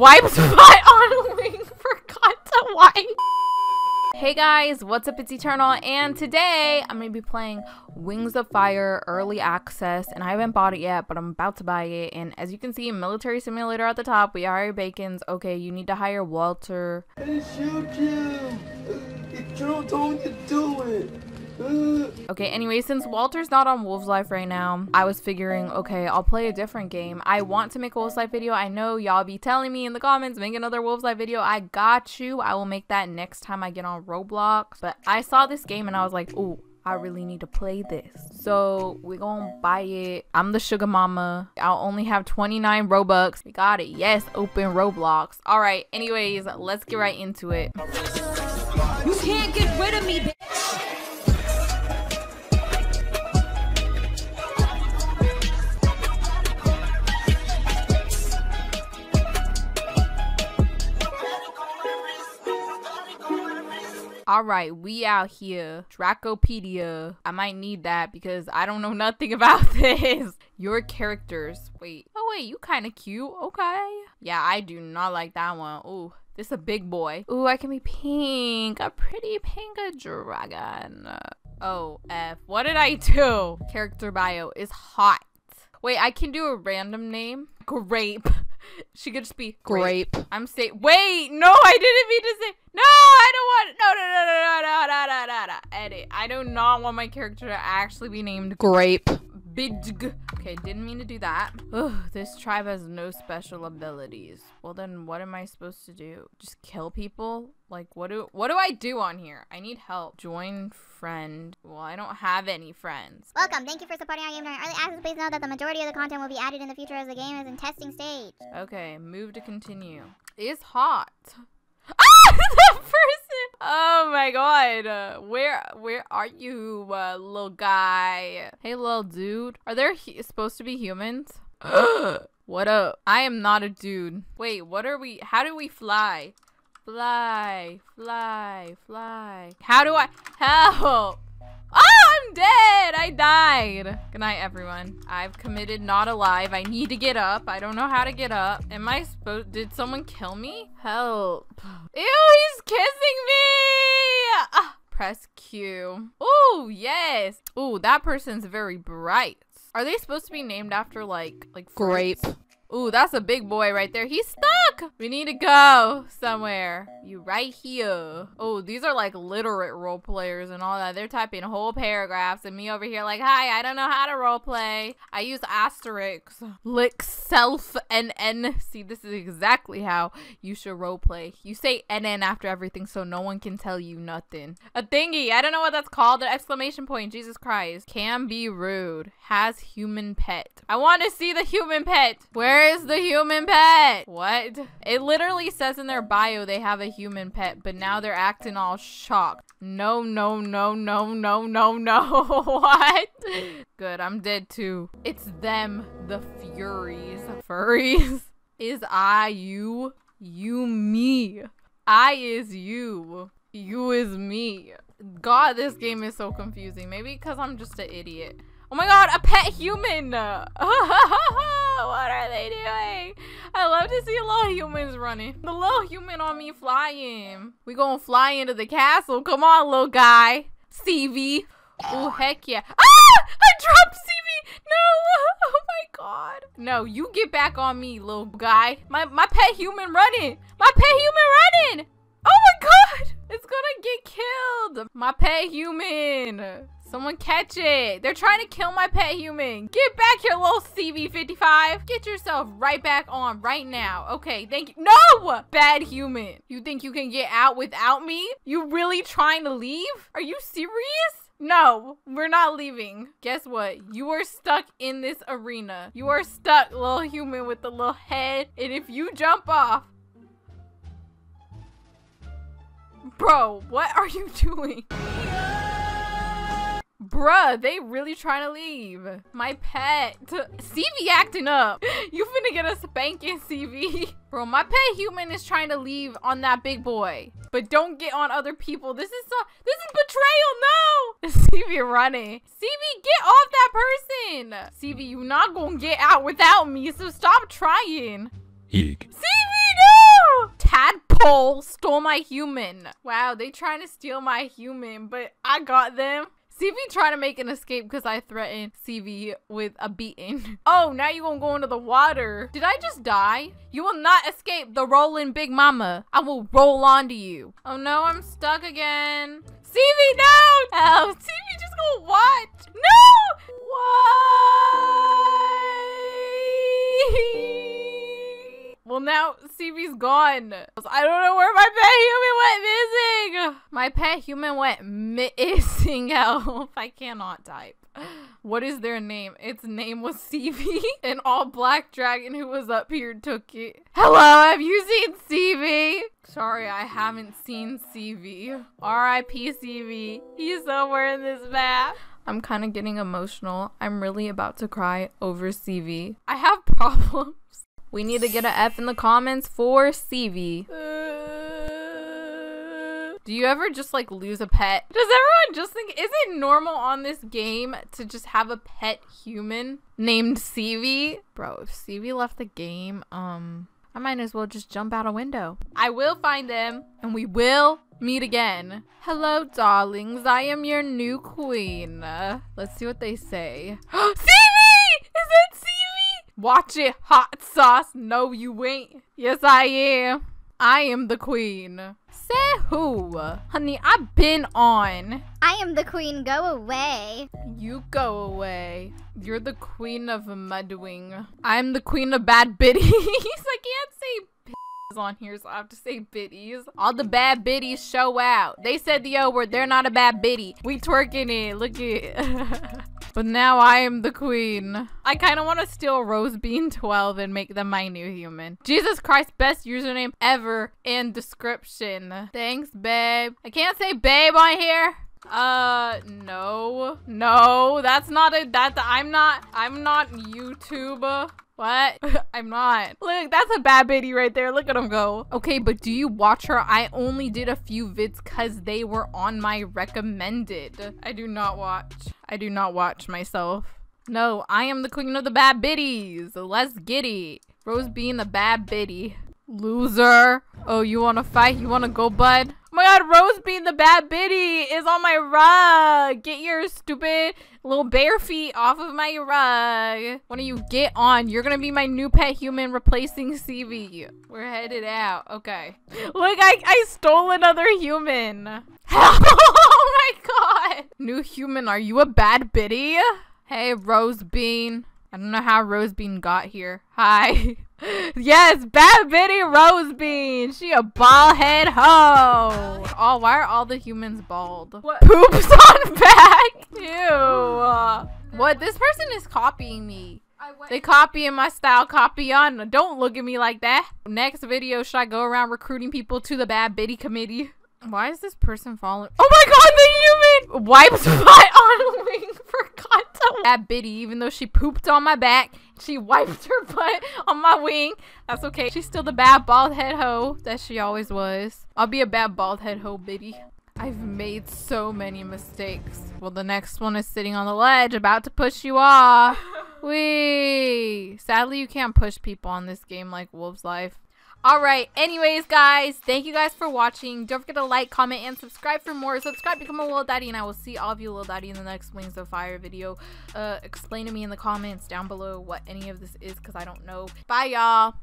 wipes my on wing. Forgot to wipe. Hey guys, what's up? It's Eternal, and today I'm gonna be playing Wings of Fire Early Access, and I haven't bought it yet, but I'm about to buy it. And as you can see, Military Simulator at the top, we hire Bacons. Okay, you need to hire Walter. Hey, shoot you! Uh, Eternal told to do it! Okay, anyway, since Walter's not on Wolves Life right now, I was figuring, okay, I'll play a different game. I want to make a Wolves Life video. I know y'all be telling me in the comments, make another Wolves Life video. I got you. I will make that next time I get on Roblox. But I saw this game and I was like, ooh, I really need to play this. So we're gonna buy it. I'm the sugar mama. I'll only have 29 Robux. We got it. Yes, open Roblox. All right, anyways, let's get right into it. You can't get rid of me, All right, we out here. Dracopedia. I might need that because I don't know nothing about this. Your characters. Wait. Oh, wait, you kind of cute. Okay. Yeah, I do not like that one. Ooh, this is a big boy. Ooh, I can be pink. A pretty pink a dragon. Oh, F. What did I do? Character bio is hot. Wait, I can do a random name? Grape. She could just be grape. grape. I'm saying, wait, no, I didn't mean to say, no, I don't no, no, no, no, no, no, no, no, no, edit. I do not want my character to actually be named Grape. Big. Okay, didn't mean to do that. Ugh, this tribe has no special abilities. Well, then what am I supposed to do? Just kill people? Like, what do what do I do on here? I need help. Join friend. Well, I don't have any friends. Welcome. Thank you for supporting our game during early access. Please note that the majority of the content will be added in the future as the game is in testing stage. Okay, move to continue. It's hot. Ah! Oh my god. Uh, where where are you, uh, little guy? Hey, little dude. Are there supposed to be humans? what up? I am not a dude. Wait, what are we? How do we fly? Fly, fly, fly. How do I? Help! Oh, I'm dead! I died. Good night, everyone. I've committed not alive. I need to get up. I don't know how to get up. Am I supposed- Did someone kill me? Help. Ew, he's kissing me! Ah, press Q. Oh, yes. Oh, that person's very bright. Are they supposed to be named after like like fruits? grape? Ooh, that's a big boy right there. He's stuck. We need to go somewhere. You right here. Oh, these are like literate role players and all that. They're typing whole paragraphs and me over here like, hi, I don't know how to role play. I use asterisks. Lick self and N. See, this is exactly how you should role play. You say NN after everything so no one can tell you nothing. A thingy. I don't know what that's called. An exclamation point. Jesus Christ. Can be rude. Has human pet. I want to see the human pet. Where where is the human pet? What? It literally says in their bio they have a human pet, but now they're acting all shocked. No, no, no, no, no, no, no. what? Good, I'm dead too. It's them, the Furies. Furries? Is I you? You me. I is you. You is me. God, this game is so confusing. Maybe because I'm just an idiot. Oh my god, a pet human! what are they doing? I love to see a little humans running. The little human on me flying. We gonna fly into the castle. Come on, little guy. CV. Oh, heck yeah. Ah! I dropped CV! No! Oh my god. No, you get back on me, little guy. My, my pet human running. My pet human running! Oh my god! It's gonna get killed! My pet human! Someone catch it. They're trying to kill my pet human. Get back here, little CV55. Get yourself right back on right now. Okay, thank you. No! Bad human. You think you can get out without me? You really trying to leave? Are you serious? No, we're not leaving. Guess what? You are stuck in this arena. You are stuck, little human with the little head. And if you jump off, Bro, what are you doing? Bruh, they really trying to leave. My pet. CV acting up. You finna get a spanking, CV. Bro, my pet human is trying to leave on that big boy. But don't get on other people. This is so this is betrayal. No. CV running. CV, get off that person. CV, you not gonna get out without me, so stop trying. Eek. CV, no! tadpole stole my human. Wow, they trying to steal my human, but I got them. CV trying to make an escape because I threatened CV with a beating. Oh, now you won't go into the water. Did I just die? You will not escape the rolling big mama. I will roll onto you. Oh no, I'm stuck again. CV, no! Help, CV just gonna watch. Well, now CV's gone. I don't know where my pet human went missing. My pet human went missing. Help. I cannot type. What is their name? Its name was CV. An all black dragon who was up here took it. Hello, have you seen CV? Sorry, I haven't seen CV. R.I.P. CV. He's somewhere in this map. I'm kind of getting emotional. I'm really about to cry over CV. I have problems. We need to get an F in the comments for CV. Do you ever just like lose a pet? Does everyone just think, is it normal on this game to just have a pet human named CV? Bro, if CV left the game, um, I might as well just jump out a window. I will find them and we will meet again. Hello, darlings. I am your new queen. Let's see what they say. CV! Is CV? Watch it, hot sauce. No, you ain't. Yes, I am. I am the queen. Say who? Honey, I've been on. I am the queen. Go away. You go away. You're the queen of Mudwing. I'm the queen of bad biddies. I can't say on here, so I have to say biddies. All the bad biddies show out. They said the O word. They're not a bad biddy. We twerking it. Look at But now I am the queen. I kind of want to steal Rosebean12 and make them my new human. Jesus Christ, best username ever in description. Thanks, babe. I can't say babe on here. Uh, no. No, that's not a, that, I'm not, I'm not YouTube. What? I'm not. Look, that's a bad biddy right there. Look at him go. Okay, but do you watch her? I only did a few vids because they were on my recommended. I do not watch. I do not watch myself. No, I am the queen of the bad biddies. Let's get it. Rosebean the bad biddy. Loser. Oh, you want to fight? You want to go, bud? My god, Rosebean the bad biddy is on my rug. Get your stupid little bare feet off of my rug. Why don't you get on? You're gonna be my new pet human replacing CV. We're headed out. Okay. Look, I, I stole another human. oh my god. New human, are you a bad biddy? Hey, Rose Bean. I don't know how Rosebean got here. Hi. yes, Bad Biddy Rosebean. She a bald head hoe. Oh, why are all the humans bald? What? Poops on back. Ew. What? This person is copying me. They copying my style, copy on. Don't look at me like that. Next video, should I go around recruiting people to the Bad Biddy committee? Why is this person following? Oh my god, the human wipes butt on wing. Forgot to that Biddy, even though she pooped on my back, she wiped her butt on my wing. That's okay. She's still the bad bald head hoe that she always was. I'll be a bad bald head hoe, Biddy. I've made so many mistakes. Well, the next one is sitting on the ledge, about to push you off. Wee. Sadly, you can't push people on this game like Wolf's Life. Alright, anyways, guys, thank you guys for watching. Don't forget to like, comment, and subscribe for more. Subscribe, become a Little Daddy, and I will see all of you Little Daddy in the next Wings of Fire video. Uh, explain to me in the comments down below what any of this is, because I don't know. Bye, y'all.